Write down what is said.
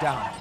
down.